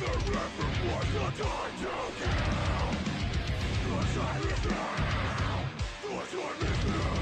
The record was the time to kill The time is now The time is now